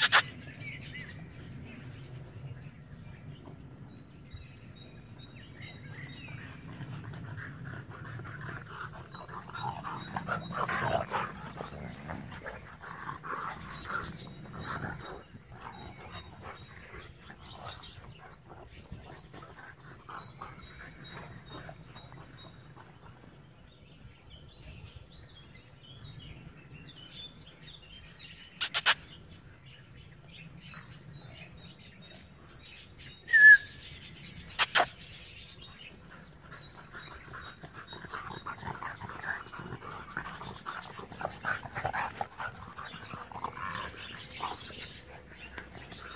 you